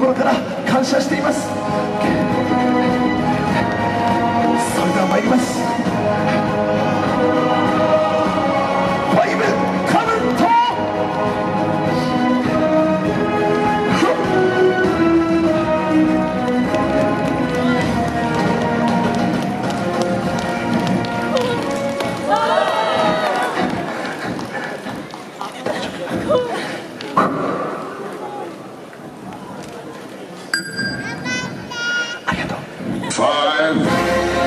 心から感謝しています。Five,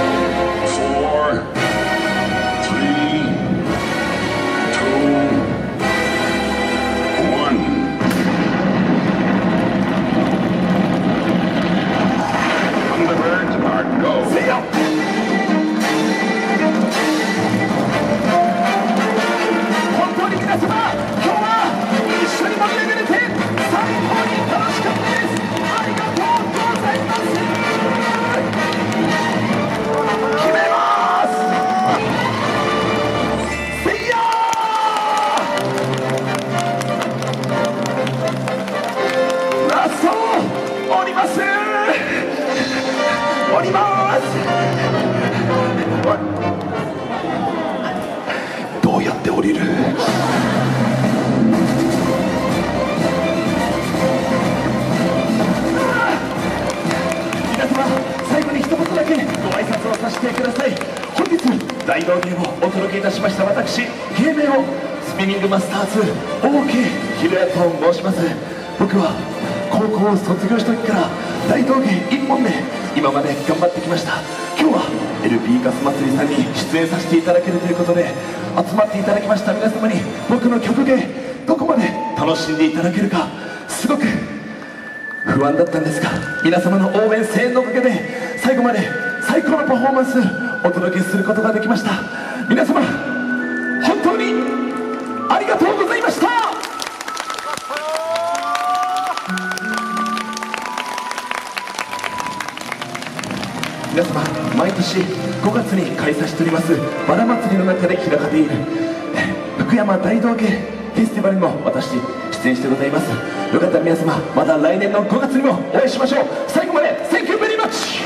ります。どうやって降りる？皆様最後に一言だけご挨拶をさせてください。本日大道芸をお届けいたしました。私芸名をスピニングマスターズ OK ひろやと申します。僕は高校を卒業した時から大道芸一本で今まで頑張ってきました。今日は LP ガス祭りさんに出演させていただけるということで集まっていただきました皆様に僕の曲芸どこまで楽しんでいただけるかすごく不安だったんですが皆様の応援声援のおかげで最後まで最高のパフォーマンスお届けすることができました。皆様本当にありがとうございました。皆様毎年5月に開催しておりますバラ祭りの中で開かれている福山大道芸フェスティバルにも私出演してございます。よかったら皆様また来年の5月にもお会いしましょう。最後まで Thank you very much!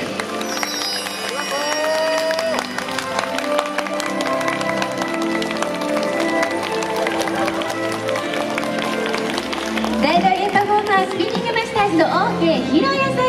大道芸パフォーマースピニングマスターズの OK ひろやさん。